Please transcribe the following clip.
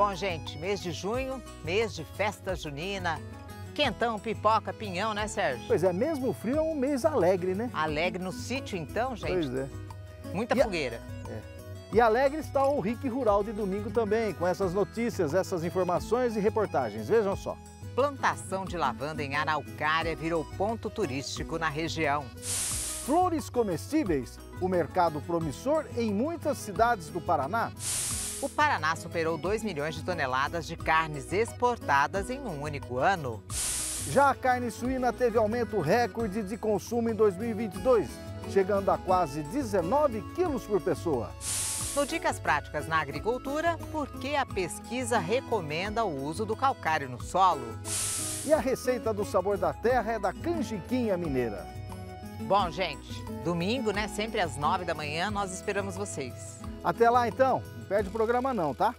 Bom, gente, mês de junho, mês de festa junina. Quentão, pipoca, pinhão, né, Sérgio? Pois é, mesmo frio é um mês alegre, né? Alegre no sítio, então, gente? Pois é. Muita E a- fogueira. E alegre está o Rick Rural de domingo também, com essas notícias, essas informações e reportagens. Vejam só. Plantação de lavanda em Araucária virou ponto turístico na região. Flores comestíveis, o mercado promissor em muitas cidades do Paraná. O Paraná superou 2 milhões de toneladas de carnes exportadas em um único ano. Já a carne suína teve aumento recorde de consumo em 2022, chegando a quase 19 quilos por pessoa. No Dicas Práticas na Agricultura, por que a pesquisa recomenda o uso do calcário no solo? E a receita do sabor da terra é da canjiquinha mineira. Bom, gente, domingo, né? Sempre às 9 da manhã, nós esperamos vocês. Até lá então, não perde o programa não, tá?